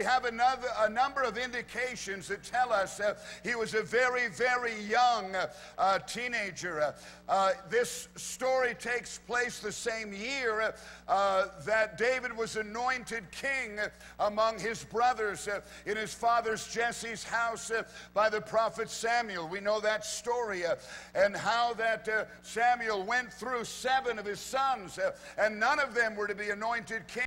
We have another, a number of indications that tell us uh, he was a very, very young uh, teenager. Uh, uh this story takes place the same year uh, that David was anointed king among his brothers uh, in his father's Jesse's house by the prophet Samuel. We know that story and how that Samuel went through seven of his sons, and none of them were to be anointed king.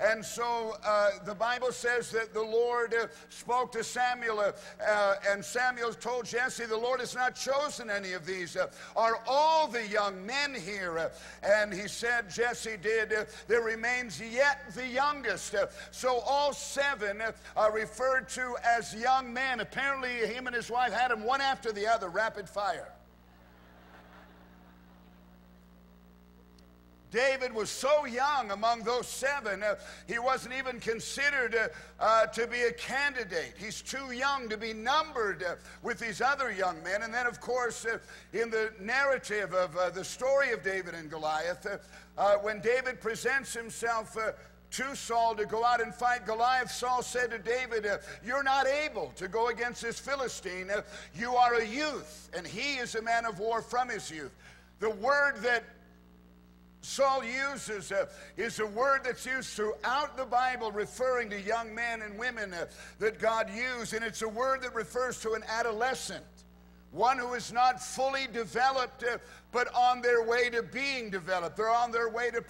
And so uh, the Bible says that the Lord uh, spoke to Samuel, uh, uh and Samuel told Jesse, The Lord has not chosen any of these. Uh, are all the young men here? Uh, and he said, Jesse did. there remains yet the youngest. so all seven are referred to as young men. Apparently, him and his wife had them one after the other, rapid fire. David was so young among those seven, uh, he wasn't even considered uh, uh, to be a candidate. He's too young to be numbered uh, with these other young men. And then, of course, uh, in the narrative of uh, the story of David and Goliath, when David presents himself to Saul to go out and fight Goliath, Saul said to David, uh, You're not able to go against this Philistine. Uh, you are a youth, and he is a man of war from his youth. The word that Saul uses uh, is a word that's used throughout the Bible referring to young men and women uh, that God used, and it's a word that refers to an adolescent, one who is not fully developed, uh, but on their way to being developed. They're on their way to,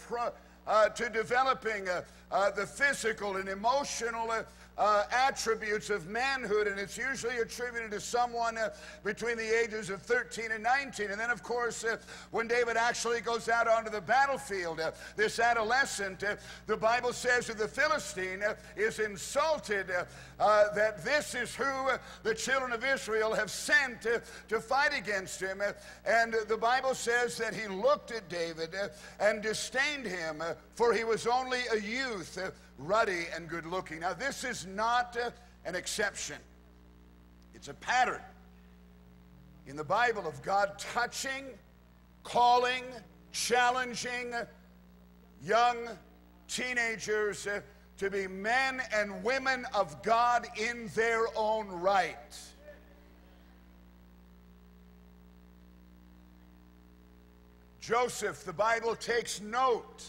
uh, to developing uh, uh, the physical and emotional uh, attributes of manhood, and it's usually attributed to someone uh, between the ages of 13 and 19. And then, of course, uh, when David actually goes out onto the battlefield, uh, this adolescent, uh, the Bible says that the Philistine uh, is insulted that this is who the children of Israel have sent to fight against him. and the Bible says that he looked at David and disdained him, for he was only a youth ruddy and good looking. Now, this is not uh, an exception, it's a pattern in the Bible of God touching, calling, challenging young teenagers uh, to be men and women of God in their own right. Joseph, the Bible takes note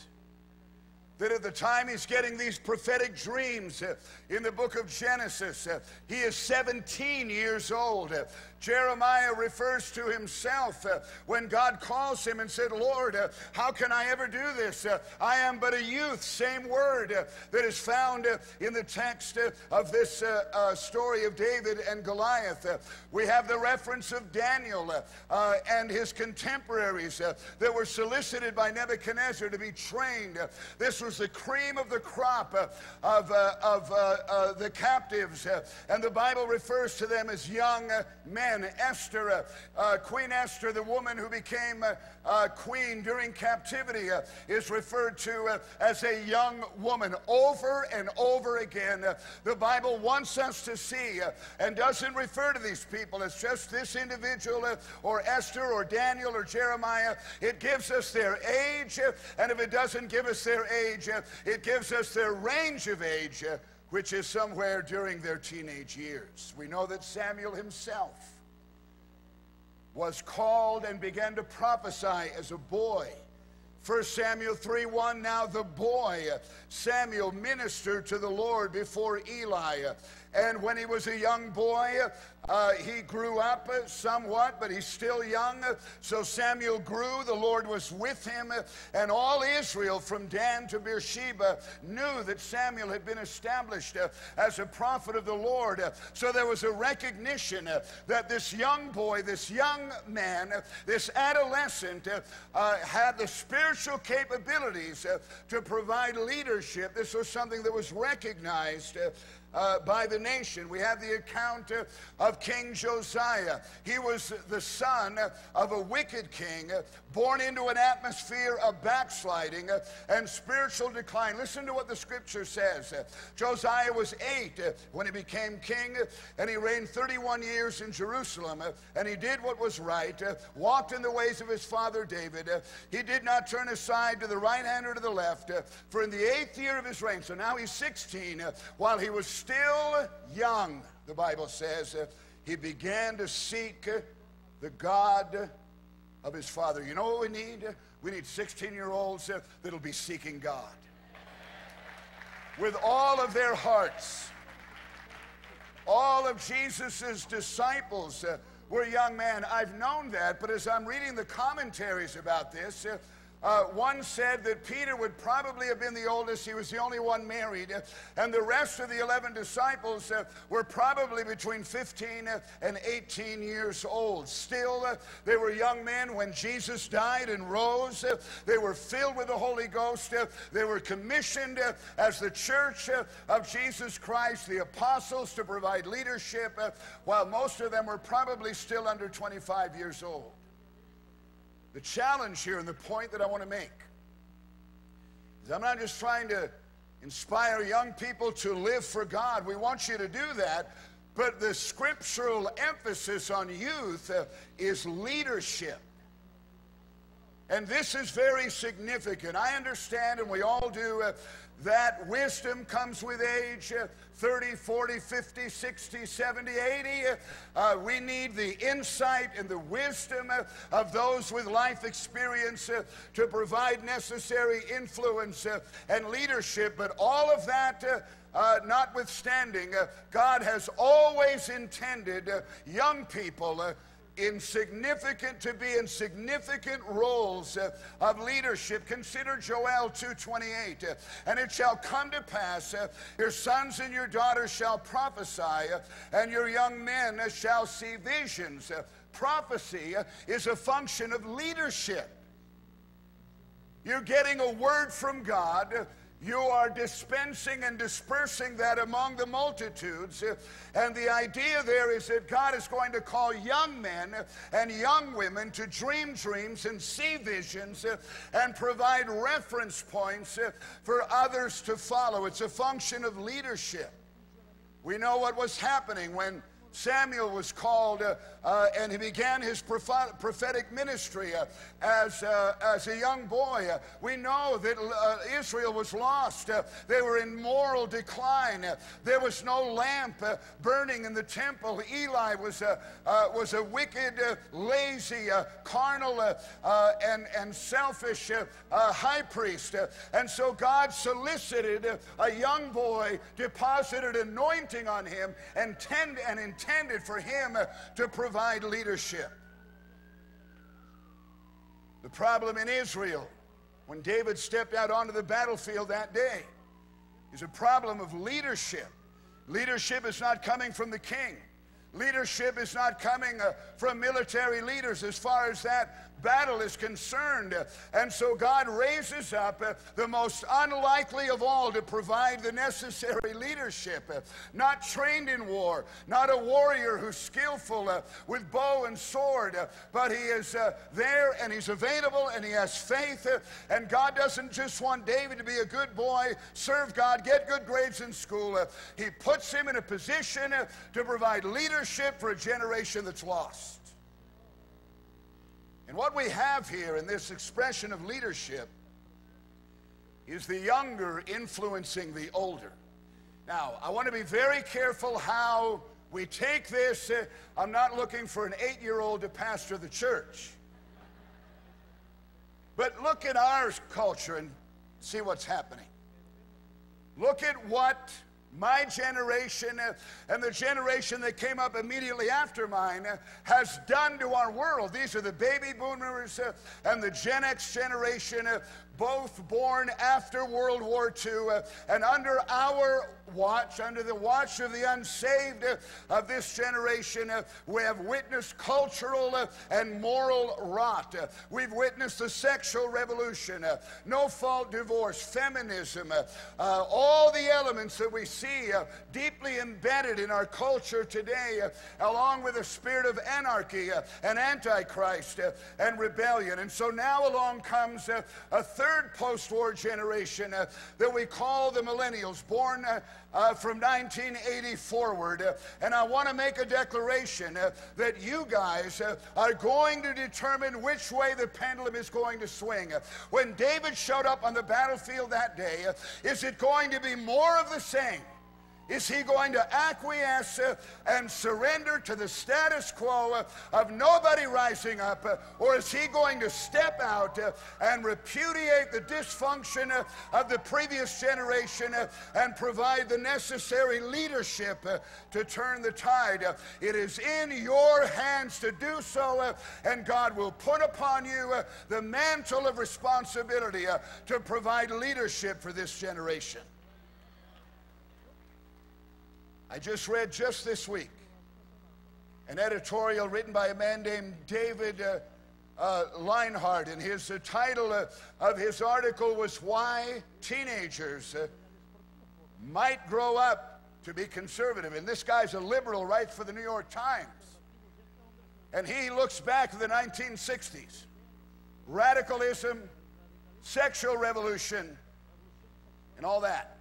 that at the time he's getting these prophetic dreams uh, in the book of Genesis, uh, he is 17 years old. Jeremiah refers to himself uh, when God calls him and said, Lord, uh, how can I ever do this? Uh, I am but a youth. Same word uh, that is found uh, in the text uh, of this story of David and Goliath. we have the reference of Daniel and his contemporaries that were solicited by Nebuchadnezzar to be trained. this was the cream of the crop of, of the captives, and the Bible refers to them as young men men. Esther, uh, uh, Queen Esther, the woman who became uh, uh queen during captivity, uh, is referred to as a young woman over and over again. the Bible wants us to see and doesn't refer to these people as just this individual or Esther or Daniel or Jeremiah. It gives us their age, and if it doesn't give us their age, it gives us their range of age which is somewhere during their teenage years. We know that Samuel himself was called and began to prophesy as a boy. 1 Samuel 3 1 Now the boy Samuel ministered to the Lord before Eli. And when he was a young boy, uh, he grew up somewhat, but he's still young. So Samuel grew, the Lord was with him, and all Israel from Dan to Beersheba knew that Samuel had been established uh, as a prophet of the Lord. So there was a recognition uh, that this young boy, this young man, this adolescent uh, had the spiritual capabilities to provide leadership. This was something that was recognized uh, by the nation. We have the account uh, of King Josiah. He was the son of a wicked king, uh, born into an atmosphere of backsliding uh, and spiritual decline. Listen to what the scripture says. Uh, Josiah was eight when he became king, and he reigned 31 years in Jerusalem, and he did what was right, walked in the ways of his father David. He did not turn aside to the right hand or to the left, for in the eighth year of his reign, so now he's 16, while he was still young, the Bible says, uh, he began to seek uh, the God of his father. You know what we need? We need 16 year olds uh, that'll be seeking God with all of their hearts. All of Jesus's disciples uh, were young men. I've known that, but as I'm reading the commentaries about this, uh, uh, one said that Peter would probably have been the oldest. He was the only one married. And the rest of the 11 disciples uh, were probably between 15 and 18 years old. Still, uh, they were young men when Jesus died and rose. Uh, they were filled with the Holy Ghost. Uh, they were commissioned uh, as the church of Jesus Christ, the apostles, to provide leadership, while most of them were probably still under 25 years old. The challenge here and the point that I want to make is I'm not just trying to inspire young people to live for God. We want you to do that. But the scriptural emphasis on youth uh, is leadership. And this is very significant. I understand, and we all do, uh, that wisdom comes with age uh, 30, 40, 50, 60, 70, 80. Uh, we need the insight and the wisdom uh, of those with life experience uh, to provide necessary influence uh, and leadership. But all of that. Uh, notwithstanding, God has always intended young people insignificant to be in significant roles uh, of leadership. Consider Joel 2:28. Uh, and it shall come to pass, uh, your sons and your daughters shall prophesy, and your young men shall see visions. Prophecy is a function of leadership. You're getting a word from God you are dispensing and dispersing that among the multitudes. Uh, and the idea there is that God is going to call young men and young women to dream dreams and see visions uh, and provide reference points uh, for others to follow. It's a function of leadership. We know what was happening when Samuel was called uh, uh, and he began his prophetic ministry uh, as, uh, as a young boy. Uh, we know that uh, Israel was lost. they were in moral decline. there was no lamp burning in the temple. Eli was a, was a wicked, lazy, carnal, and, and selfish high priest. and so God solicited a young boy, deposited anointing on him, and, tend, and for him to provide leadership. The problem in Israel, when David stepped out onto the battlefield that day, is a problem of leadership. Leadership is not coming from the king. Leadership is not coming uh, from military leaders as far as that battle is concerned. And so God raises up uh, the most unlikely of all to provide the necessary leadership. Uh, not trained in war, not a warrior who's skillful uh, with bow and sword, but he is there and he's available and he has faith. And God doesn't just want David to be a good boy, serve God, get good grades in school. He puts him in a position to provide leadership for a generation that's lost. And what we have here in this expression of leadership is the younger influencing the older. Now, I want to be very careful how we take this. Uh, I'm not looking for an eight year old to pastor the church. But look at our culture and see what's happening. Look at what my generation uh, and the generation that came up immediately after mine uh, has done to our world. These are the baby boomers uh, and the Gen X generation both born after World War II, and under our watch, under the watch of the unsaved uh, of this generation, uh, we have witnessed cultural uh, and moral rot. Uh, we've witnessed the sexual revolution, uh, no fault divorce, feminism, uh, all the elements that we see deeply embedded in our culture today, along with a spirit of anarchy and antichrist and rebellion. And so now along comes a third post war generation that we call the millennials, born uh, from 1980 forward. Uh, and I want to make a declaration uh, that you guys uh, are going to determine which way the pendulum is going to swing. When David showed up on the battlefield that day, uh, is it going to be more of the same? Is he going to acquiesce uh, and surrender to the status quo uh, of nobody rising up? Uh, or is he going to step out uh, and repudiate the dysfunction uh, of the previous generation uh, and provide the necessary leadership to turn the tide? it is in your hands to do so, and God will put upon you the mantle of responsibility to provide leadership for this generation. I just read just this week an editorial written by a man named David uh, uh, Leonhardt, and his uh, title uh, of his article was Why Teenagers uh, Might Grow Up to Be Conservative. And this guy's a liberal, writes for the New York Times. And he looks back to the 1960s radicalism, sexual revolution, and all that.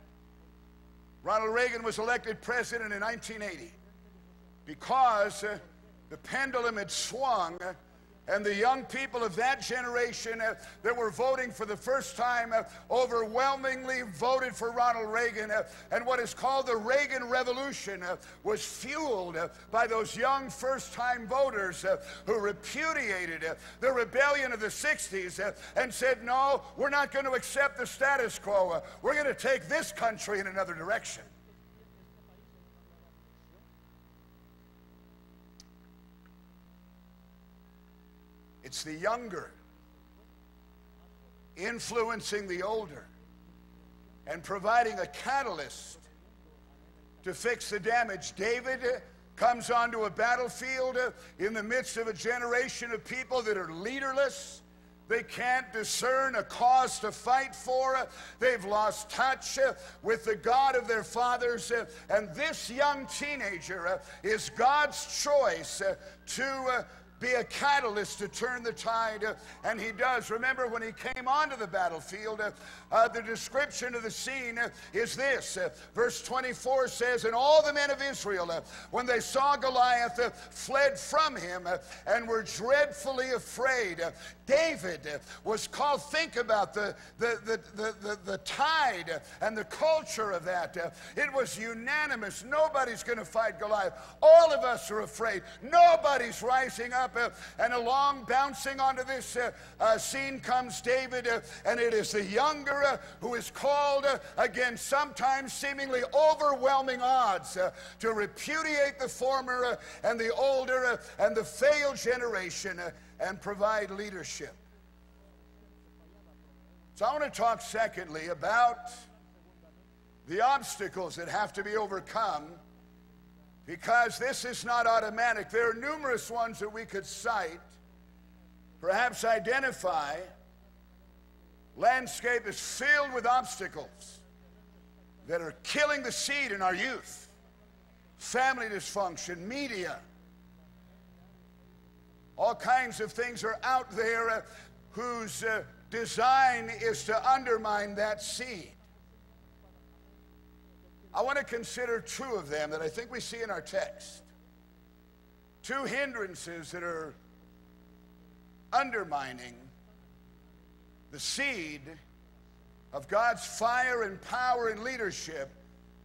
Ronald Reagan was elected president in 1980 because uh, the pendulum had swung and the young people of that generation uh, that were voting for the first time uh, overwhelmingly voted for Ronald Reagan. Uh, and what is called the Reagan Revolution uh, was fueled uh, by those young first time voters uh, who repudiated the rebellion of the 60s and said, No, we're not going to accept the status quo. we're going to take this country in another direction. It's the younger influencing the older and providing a catalyst to fix the damage. David comes onto a battlefield in the midst of a generation of people that are leaderless. They can't discern a cause to fight for. They've lost touch with the God of their fathers. And this young teenager is God's choice to be a catalyst to turn the tide. And he does. Remember when he came onto the battlefield, uh, the description of the scene uh, is this. Uh, verse 24 says, And all the men of Israel, uh, when they saw Goliath, uh, fled from him uh, and were dreadfully afraid. Uh, David was called, think about the, the, the, the, the, the tide and the culture of that. It was unanimous. Nobody's going to fight Goliath. All of us are afraid. Nobody's rising up and along bouncing onto this scene comes David, and it is the younger uh, who is called, uh, again, sometimes seemingly overwhelming odds, to repudiate the former and the older and the failed generation and provide leadership. So I want to talk, secondly, about the obstacles that have to be overcome because this is not automatic. There are numerous ones that we could cite, perhaps identify. Landscape is filled with obstacles that are killing the seed in our youth. Family dysfunction, media, all kinds of things are out there uh, whose uh, design is to undermine that seed. I want to consider two of them that I think we see in our text. Two hindrances that are undermining the seed of God's fire and power and leadership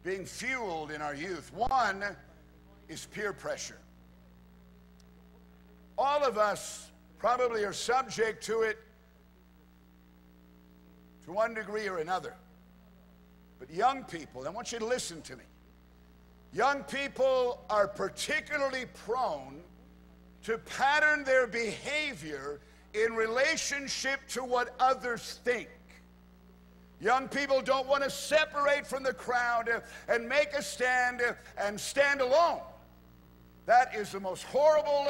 being fueled in our youth. One is peer pressure. All of us probably are subject to it to one degree or another. But young people, I want you to listen to me. Young people are particularly prone to pattern their behavior in relationship to what others think. Young people don't want to separate from the crowd and make a stand and stand alone. That is the most horrible,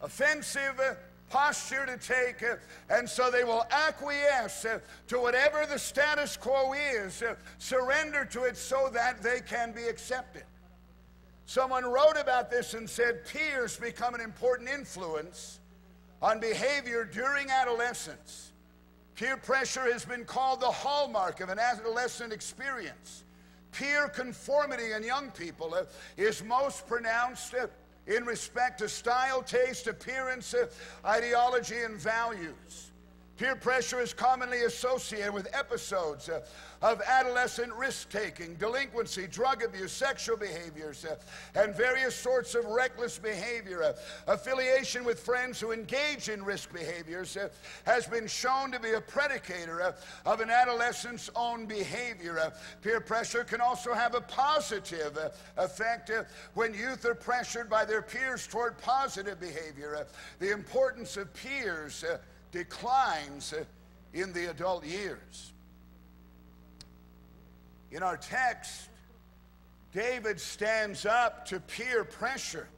offensive posture to take, and so they will acquiesce to whatever the status quo is, surrender to it so that they can be accepted. Someone wrote about this and said peers become an important influence on behavior during adolescence. Peer pressure has been called the hallmark of an adolescent experience. Peer conformity in young people uh, is most pronounced uh, in respect to style, taste, appearance, uh, ideology, and values. Peer pressure is commonly associated with episodes uh, of adolescent risk taking, delinquency, drug abuse, sexual behaviors, uh, and various sorts of reckless behavior. Uh, affiliation with friends who engage in risk behaviors uh, has been shown to be a predicator uh, of an adolescent's own behavior. Uh, peer pressure can also have a positive effect when youth are pressured by their peers toward positive behavior. the importance of peers declines in the adult years. In our text, David stands up to peer pressure.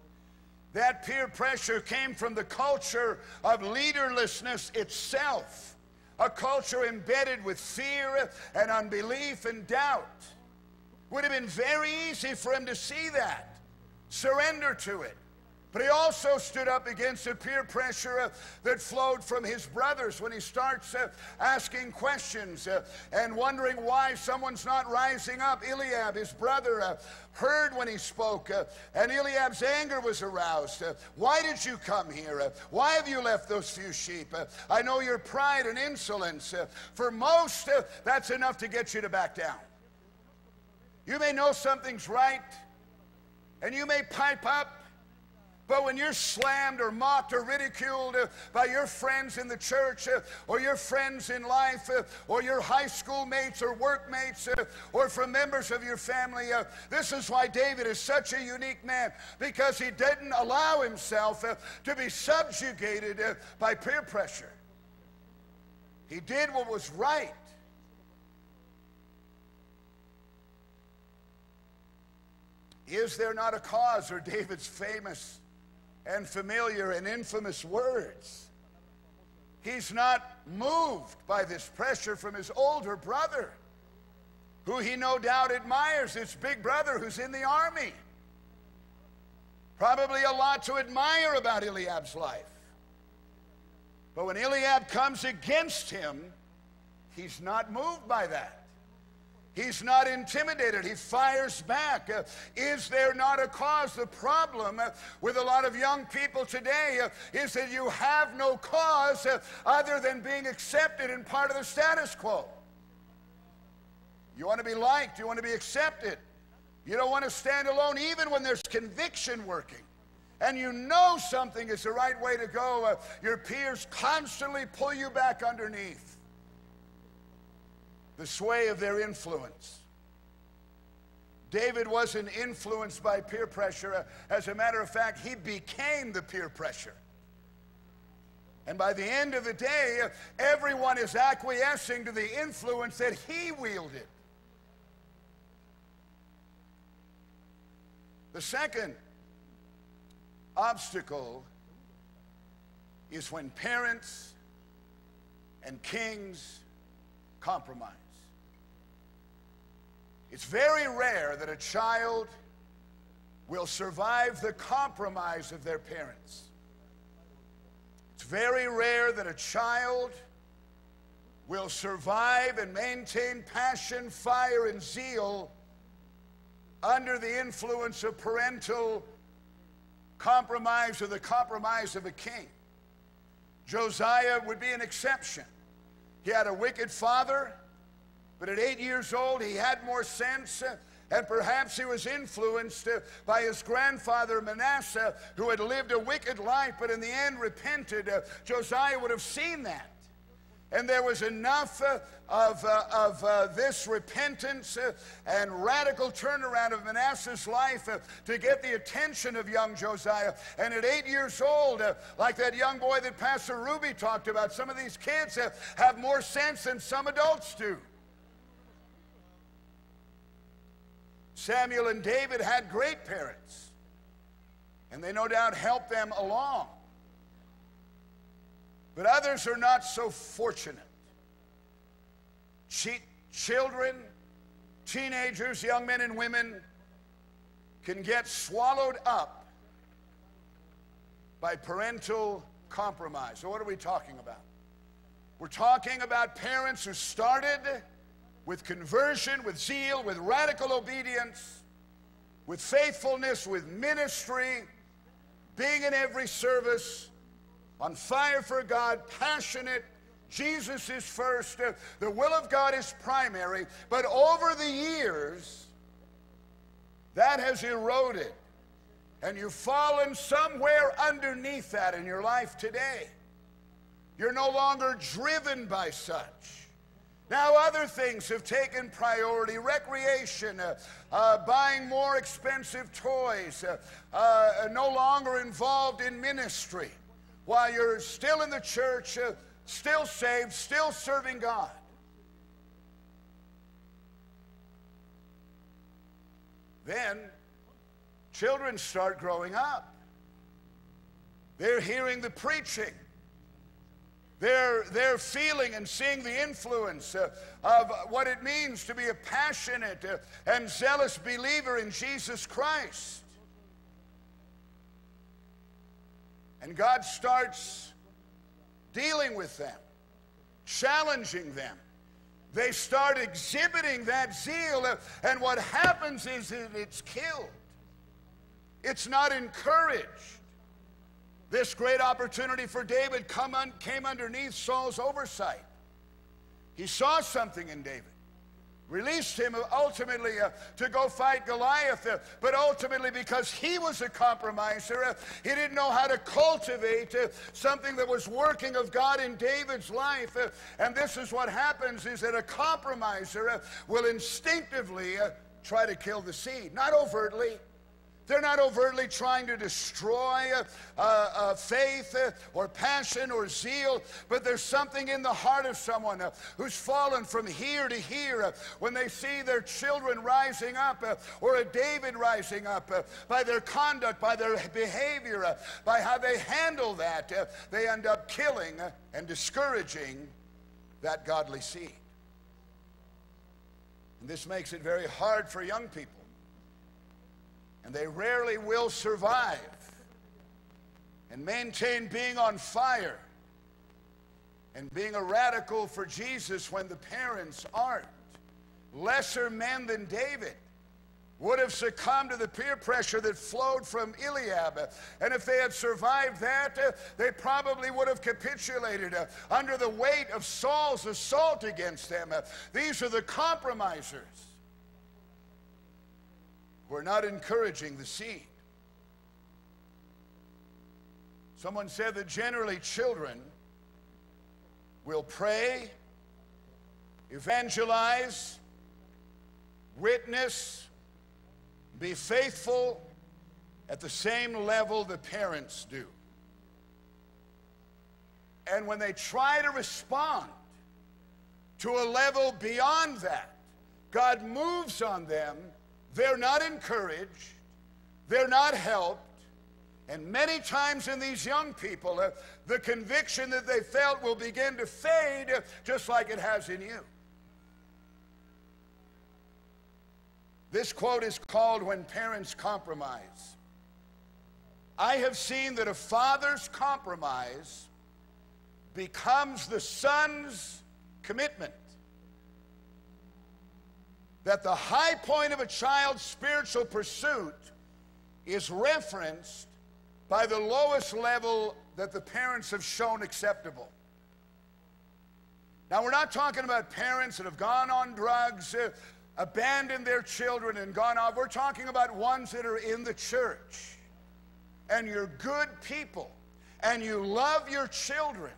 That peer pressure came from the culture of leaderlessness itself, a culture embedded with fear and unbelief and doubt. Would have been very easy for him to see that, surrender to it. But he also stood up against the peer pressure uh, that flowed from his brothers when he starts uh, asking questions uh, and wondering why someone's not rising up. Eliab, his brother, uh, heard when he spoke, uh, and Eliab's anger was aroused. Uh, why did you come here? why have you left those few sheep? I know your pride and insolence. for most, that's enough to get you to back down. You may know something's right, and you may pipe up but when you're slammed or mocked or ridiculed uh, by your friends in the church uh, or your friends in life uh, or your high school mates or workmates or from members of your family, this is why David is such a unique man because he didn't allow himself to be subjugated by peer pressure. He did what was right. Is there not a cause, or David's famous and familiar and infamous words. He's not moved by this pressure from his older brother, who he no doubt admires, his big brother who's in the army. Probably a lot to admire about Eliab's life. But when Eliab comes against him, he's not moved by that. He's not intimidated. He fires back. Uh, is there not a cause? The problem uh, with a lot of young people today uh, is that you have no cause other than being accepted and part of the status quo. You want to be liked, you want to be accepted. You don't want to stand alone even when there's conviction working. And you know something is the right way to go. Your peers constantly pull you back underneath the sway of their influence. David wasn't influenced by peer pressure. As a matter of fact, he became the peer pressure. And by the end of the day, everyone is acquiescing to the influence that he wielded. The second obstacle is when parents and kings compromise. It's very rare that a child will survive the compromise of their parents. It's very rare that a child will survive and maintain passion, fire, and zeal under the influence of parental compromise or the compromise of a king. Josiah would be an exception. He had a wicked father but at eight years old, he had more sense. Uh, and perhaps he was influenced uh, by his grandfather Manasseh, who had lived a wicked life, but in the end repented. Uh, Josiah would have seen that. And there was enough of, uh, of uh, this repentance and radical turnaround of Manasseh's life to get the attention of young Josiah. And at eight years old, like that young boy that Pastor Ruby talked about, some of these kids have more sense than some adults do. Samuel and David had great parents, and they no doubt helped them along. But others are not so fortunate. Che- children, teenagers, young men and women can get swallowed up by parental compromise. So, what are we talking about? We're talking about parents who started with conversion, with zeal, with radical obedience, with faithfulness, with ministry, being in every service, on fire for God, passionate. Jesus is first. Uh, the will of God is primary. But over the years, that has eroded. And you've fallen somewhere underneath that in your life today. You're no longer driven by such. Now, other things have taken priority recreation, uh, uh, buying more expensive toys, uh, uh no longer involved in ministry while you're still in the church, uh, still saved, still serving God. Then children start growing up. They're hearing the preaching. They're, they're feeling and seeing the influence uh, of what it means to be a passionate uh, and zealous believer in Jesus Christ. And God starts dealing with them, challenging them. They start exhibiting that zeal, uh, and what happens is that it's killed. It's not encouraged. This great opportunity for David un, came underneath Saul's oversight. He saw something in David released him ultimately uh, to go fight Goliath, uh, but ultimately because he was a compromiser, uh, he didn't know how to cultivate uh, something that was working of God in David's life. Uh, and this is what happens is that a compromiser uh, will instinctively try to kill the seed, not overtly. They're not overtly trying to destroy uh, uh, faith uh, or passion or zeal, but there's something in the heart of someone uh, who's fallen from here to here uh, when they see their children rising up uh, or a David rising up by their conduct, by their behavior, by how they handle that. they end up killing and discouraging that godly seed. And this makes it very hard for young people and they rarely will survive and maintain being on fire and being a radical for Jesus when the parents aren't. Lesser men than David would have succumbed to the peer pressure that flowed from Eliab. And if they had survived that, uh, they probably would have capitulated uh, under the weight of Saul's assault against them. Uh, these are the compromisers. We're not encouraging the seed. Someone said that generally children will pray, evangelize, witness, be faithful at the same level the parents do. And when they try to respond to a level beyond that, God moves on them they're not encouraged, they're not helped. And many times in these young people, uh, the conviction that they felt will begin to fade uh, just like it has in you. This quote is called When Parents Compromise. I have seen that a father's compromise becomes the son's commitment that the high point of a child's spiritual pursuit is referenced by the lowest level that the parents have shown acceptable. Now, we're not talking about parents that have gone on drugs, uh, abandoned their children, and gone off. We're talking about ones that are in the church. And you're good people, and you love your children.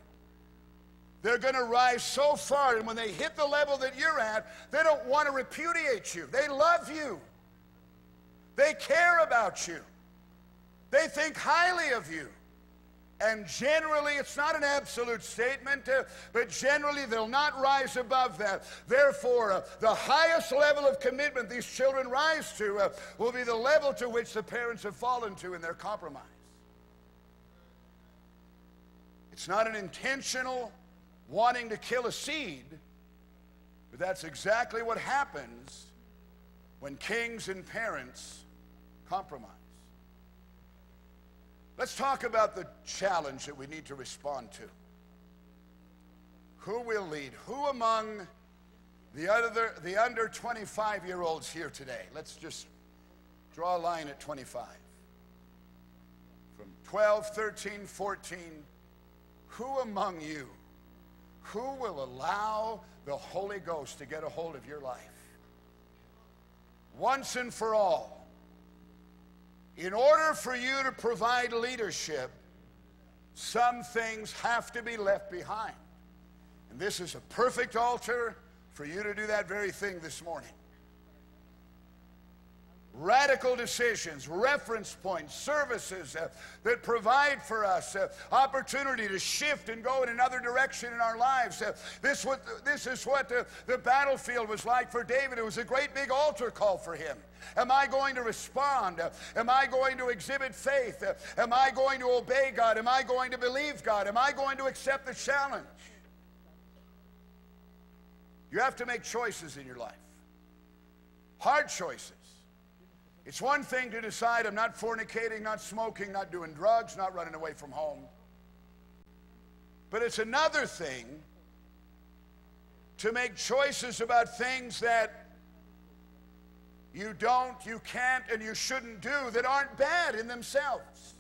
They're going to rise so far, and when they hit the level that you're at, they don't want to repudiate you. They love you, they care about you, they think highly of you. And generally, it's not an absolute statement, uh, but generally they'll not rise above that. Therefore, uh, the highest level of commitment these children rise to uh, will be the level to which the parents have fallen to in their compromise. It's not an intentional wanting to kill a seed, but that's exactly what happens when kings and parents compromise. Let's talk about the challenge that we need to respond to. Who will lead? Who among the, other, the under 25 year olds here today? Let's just draw a line at 25. From 12, 13, 14, who among you, who will allow the Holy Ghost to get a hold of your life? Once and for all in order for you to provide leadership, some things have to be left behind. And this is a perfect altar for you to do that very thing this morning radical decisions, reference points, services uh, that provide for us uh, opportunity to shift and go in another direction in our lives. Uh, this, what, this is what the, battlefield was like for David. It was a great big altar call for him. Am I going to respond? Uh, am I going to exhibit faith? Uh, am I going to obey God? Am I going to believe God? Am I going to accept the challenge? You have to make choices in your life. Hard choices. It's one thing to decide I'm not fornicating, not smoking, not doing drugs, not running away from home. But it's another thing to make choices about things that you don't, you can't, and you shouldn't do that aren't bad in themselves.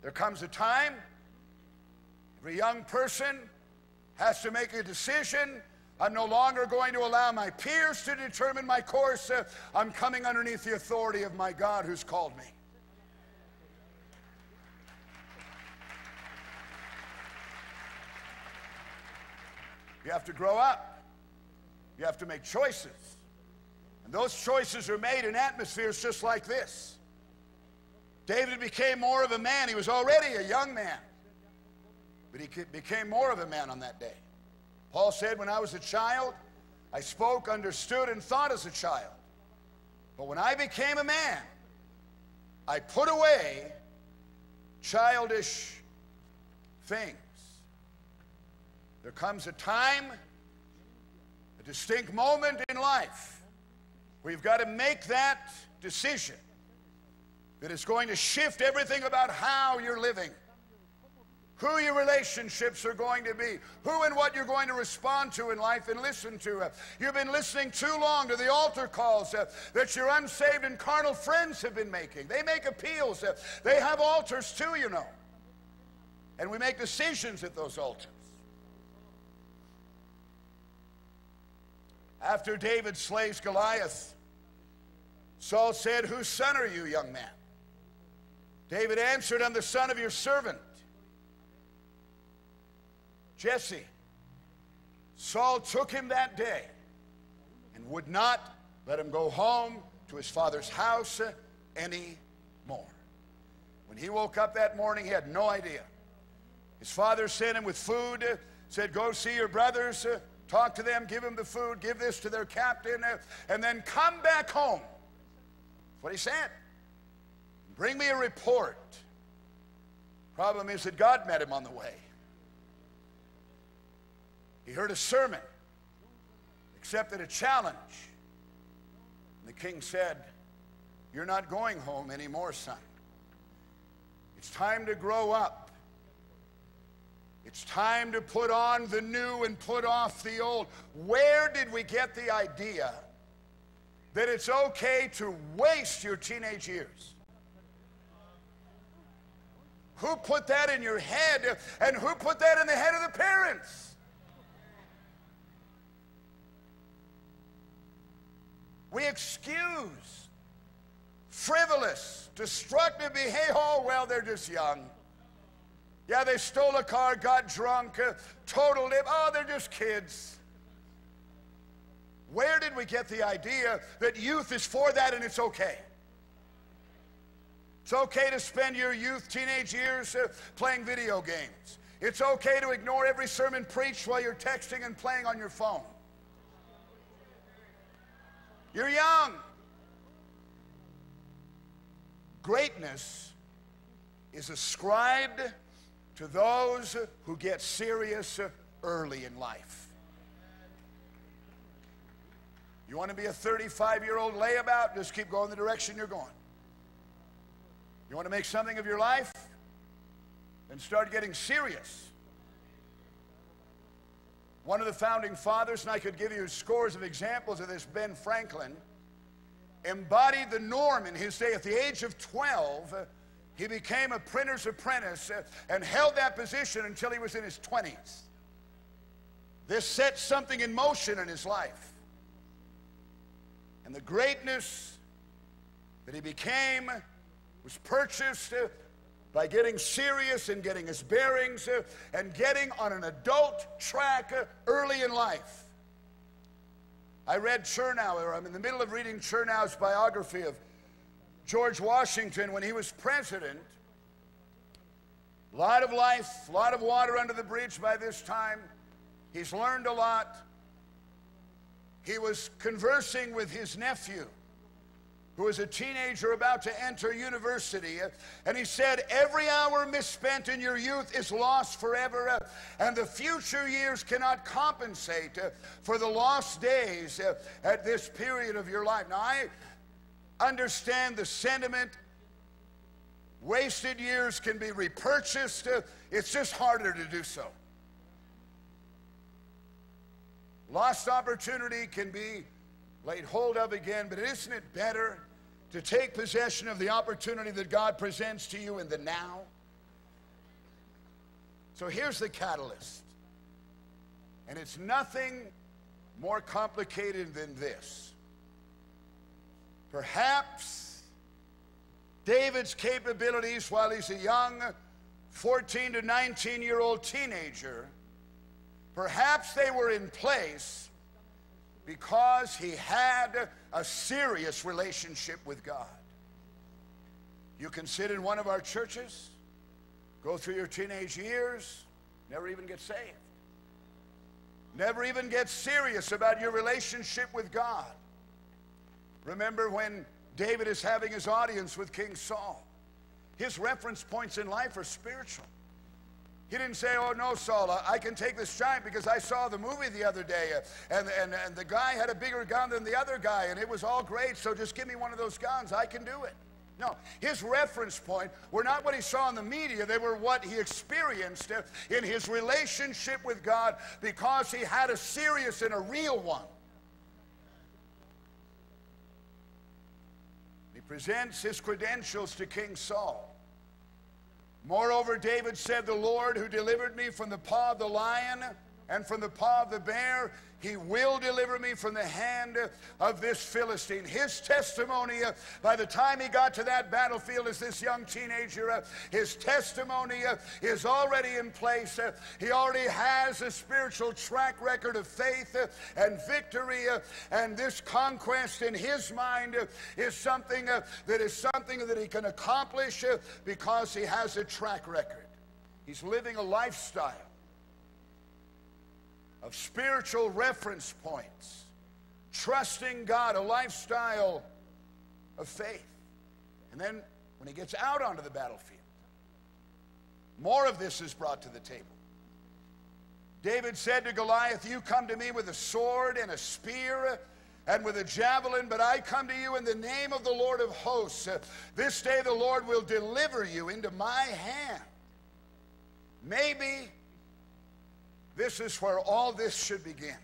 There comes a time, every young person has to make a decision I'm no longer going to allow my peers to determine my course. Uh, I'm coming underneath the authority of my God who's called me. You have to grow up. You have to make choices. And those choices are made in atmospheres just like this. David became more of a man. He was already a young man, but he became more of a man on that day. Paul said, When I was a child, I spoke, understood, and thought as a child. But when I became a man, I put away childish things. There comes a time, a distinct moment in life, where you've got to make that decision that is going to shift everything about how you're living who your relationships are going to be, who and what you're going to respond to in life and listen to. You've been listening too long to the altar calls that your unsaved and carnal friends have been making. They make appeals, they have altars too, you know. And we make decisions at those altars. After David slays Goliath, Saul said, Whose son are you, young man? David answered, I'm the son of your servant. Jesse, Saul took him that day and would not let him go home to his father's house any more. When he woke up that morning, he had no idea. His father sent him with food, said, Go see your brothers, talk to them, give them the food, give this to their captain, and then come back home. That's what he said. Bring me a report. Problem is that God met him on the way. He heard a sermon, accepted a challenge. And the king said, You're not going home anymore, son. It's time to grow up. It's time to put on the new and put off the old. Where did we get the idea that it's okay to waste your teenage years? Who put that in your head and who put that in the head of the parents? We excuse frivolous, destructive behavior. Oh, well, they're just young. Yeah, they stole a car, got drunk, uh, totaled it. Oh, they're just kids. Where did we get the idea that youth is for that and it's okay? It's okay to spend your youth, teenage years uh, playing video games. It's okay to ignore every sermon preached while you're texting and playing on your phone. You're young. Greatness is ascribed to those who get serious early in life. You want to be a 35 year old layabout? Just keep going the direction you're going. You want to make something of your life? Then start getting serious. One of the founding fathers, and I could give you scores of examples of this, Ben Franklin, embodied the norm in his day. At the age of 12, he became a printer's apprentice uh, and held that position until he was in his 20s. This set something in motion in his life. And the greatness that he became was purchased uh, by getting serious and getting his bearings uh, and getting on an adult track uh, early in life. I read Chernow, I'm in the middle of reading Chernow's biography of George Washington when he was president. A lot of life, a lot of water under the bridge by this time. He's learned a lot. He was conversing with his nephew who was a teenager about to enter university. And he said, Every hour misspent in your youth is lost forever, and the future years cannot compensate for the lost days at this period of your life. Now, I understand the sentiment. Wasted years can be repurchased, it's just harder to do so. Lost opportunity can be laid hold of again, but isn't it better to take possession of the opportunity that God presents to you in the now? So here's the catalyst. And it's nothing more complicated than this. Perhaps David's capabilities while he's a young 14 to 19 year old teenager, perhaps they were in place because he had a serious relationship with God. You can sit in one of our churches, go through your teenage years, never even get saved. Never even get serious about your relationship with God. Remember when David is having his audience with King Saul? His reference points in life are spiritual. He didn't say, Oh, no, Saul, I can take this giant because I saw the movie the other day uh, and, and, and the guy had a bigger gun than the other guy and it was all great, so just give me one of those guns. I can do it. No, his reference point were not what he saw in the media, they were what he experienced uh, in his relationship with God because he had a serious and a real one. He presents his credentials to King Saul. Moreover, David said, The Lord who delivered me from the paw of the lion and from the paw of the bear, he will deliver me from the hand of this Philistine. His testimony, uh, by the time he got to that battlefield as this young teenager, uh, his testimony uh, is already in place. He already has a spiritual track record of faith and victory. And this conquest in his mind is something that is something that he can accomplish because he has a track record. He's living a lifestyle of spiritual reference points, trusting God, a lifestyle of faith. And then when he gets out onto the battlefield, more of this is brought to the table. David said to Goliath, You come to me with a sword and a spear and with a javelin, but I come to you in the name of the Lord of hosts. this day the Lord will deliver you into my hand. Maybe this is where all this should begin.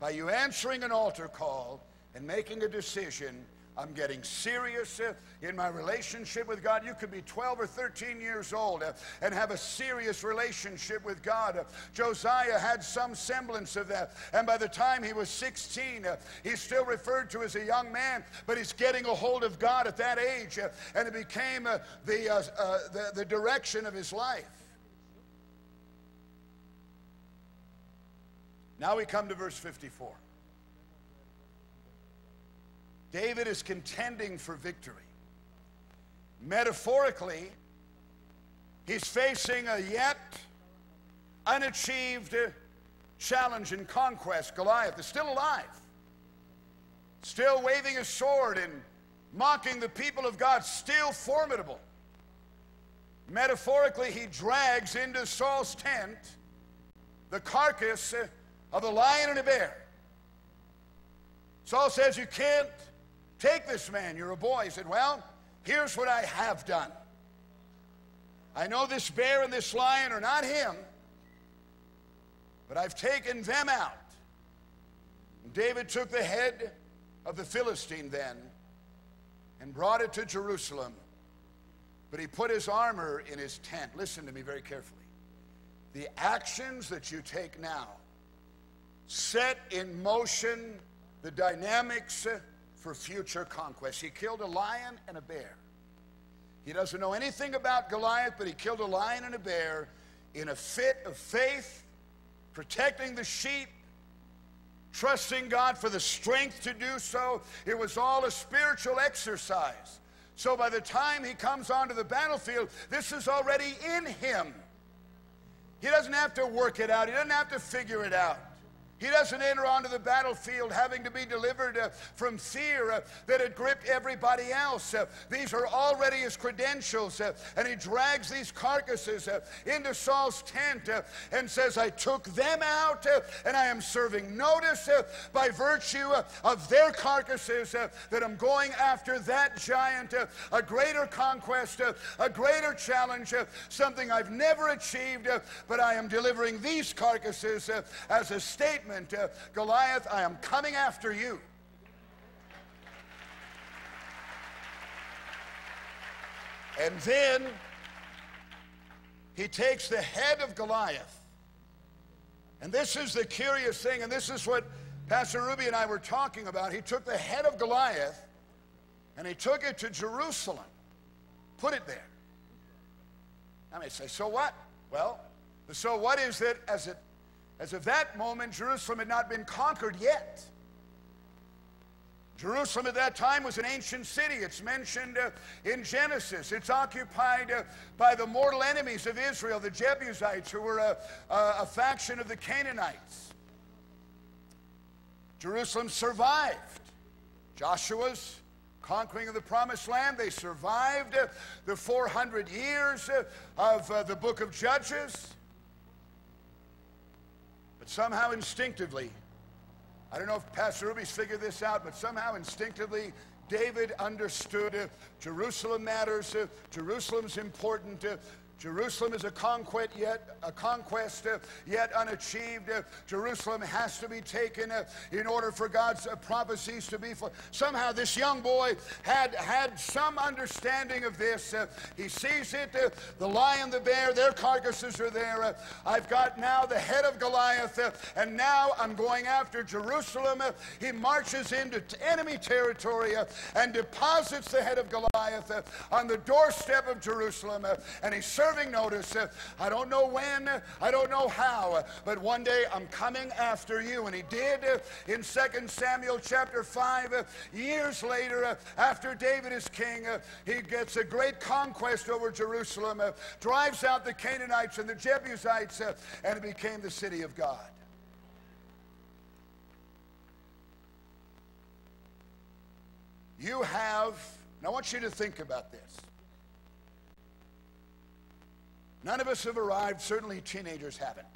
By you answering an altar call and making a decision, I'm getting serious uh, in my relationship with God. You could be 12 or 13 years old uh, and have a serious relationship with God. Uh, Josiah had some semblance of that. And by the time he was 16, he's still referred to as a young man, but he's getting a hold of God at that age. and it became the, the, the direction of his life. Now we come to verse 54. David is contending for victory. Metaphorically, he's facing a yet unachieved challenge and conquest. Goliath is still alive, still waving his sword and mocking the people of God, still formidable. Metaphorically, he drags into Saul's tent the carcass of a lion and a bear. Saul says, You can't take this man. You're a boy. He said, Well, here's what I have done. I know this bear and this lion are not him, but I've taken them out. And David took the head of the Philistine then and brought it to Jerusalem. But he put his armor in his tent. Listen to me very carefully. The actions that you take now set in motion the dynamics for future conquest. He killed a lion and a bear. He doesn't know anything about Goliath, but he killed a lion and a bear in a fit of faith, protecting the sheep, trusting God for the strength to do so. It was all a spiritual exercise. So by the time he comes onto the battlefield, this is already in him. He doesn't have to work it out, he doesn't have to figure it out. He doesn't enter onto the battlefield having to be delivered uh, from fear uh, that had gripped everybody else. Uh, these are already his credentials. Uh, and he drags these carcasses uh, into Saul's tent uh, and says, I took them out and I am serving notice by virtue of their carcasses that I'm going after that giant, a greater conquest, a greater challenge, something I've never achieved, but I am delivering these carcasses as a state statement uh, Goliath, I am coming after you. And then he takes the head of Goliath. And this is the curious thing, and this is what Pastor Ruby and I were talking about. He took the head of Goliath and he took it to Jerusalem, put it there. I may say, so what? Well, the so what is that as it as of that moment, Jerusalem had not been conquered yet. Jerusalem at that time was an ancient city. It's mentioned uh, in Genesis. It's occupied uh, by the mortal enemies of Israel, the Jebusites, who were a, a, a faction of the Canaanites. Jerusalem survived. Joshua's conquering of the promised land. They survived uh, the 400 years uh, of uh, the book of Judges. But somehow instinctively, I don't know if Pastor Ruby's figured this out, but somehow instinctively, David understood uh, Jerusalem matters, uh, Jerusalem's important, uh, Jerusalem is a conquest yet a conquest yet unachieved. Jerusalem has to be taken in order for God's prophecies to be fulfilled. Somehow this young boy had had some understanding of this. He sees it. The lion, the bear, their carcasses are there. I've got now the head of Goliath, and now I'm going after Jerusalem. he marches into enemy territory and deposits the head of Goliath on the doorstep of Jerusalem, and he serving notice. I don't know when, I don't know how, but one day I'm coming after you. And he did in 2 Samuel chapter 5. Years later, after David is king, he gets a great conquest over Jerusalem, drives out the Canaanites and the Jebusites, and it became the city of God. You have, and I want you to think about this. None of us have arrived, certainly teenagers haven't.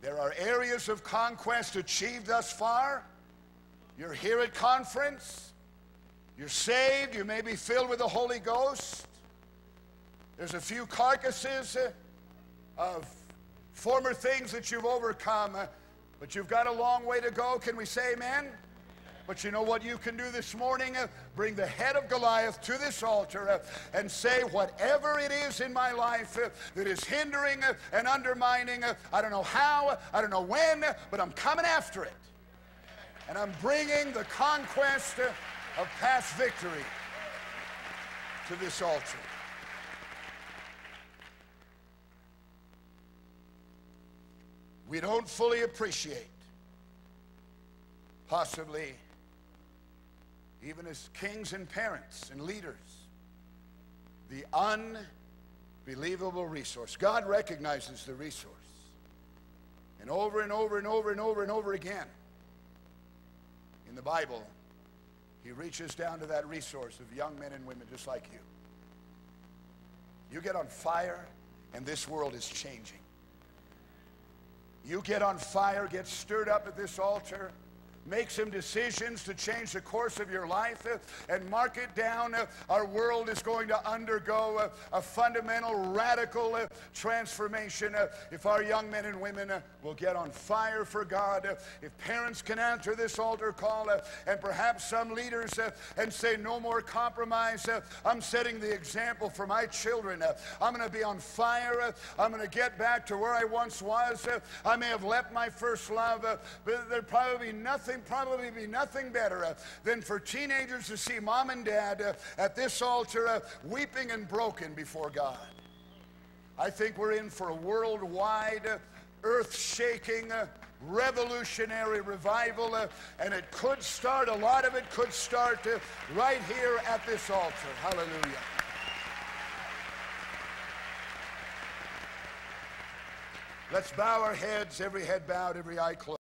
There are areas of conquest achieved thus far. You're here at conference. You're saved. You may be filled with the Holy Ghost. There's a few carcasses uh, of former things that you've overcome, uh, but you've got a long way to go. Can we say amen? But you know what you can do this morning? Uh, bring the head of Goliath to this altar uh, and say, whatever it is in my life uh, that is hindering and undermining, I don't know how, I don't know when, but I'm coming after it. And I'm bringing the conquest of past victory to this altar. We don't fully appreciate possibly even as kings and parents and leaders, the unbelievable resource. God recognizes the resource. And over and over and over and over and over again in the Bible, he reaches down to that resource of young men and women just like you. You get on fire, and this world is changing. You get on fire, get stirred up at this altar, Make some decisions to change the course of your life uh, and mark it down. Uh, our world is going to undergo a, a fundamental, radical uh, transformation uh, if our young men and women uh, will get on fire for God. If parents can answer this altar call and perhaps some leaders and say, No more compromise. I'm setting the example for my children. I'm going to be on fire. I'm going to get back to where I once was. I may have left my first love, but there'd probably be nothing probably be nothing better uh, than for teenagers to see mom and dad uh, at this altar uh, weeping and broken before God. I think we're in for a worldwide, earth shaking, revolutionary revival, and it could start, a lot of it could start right here at this altar. Hallelujah. Let's bow our heads, every head bowed, every eye closed.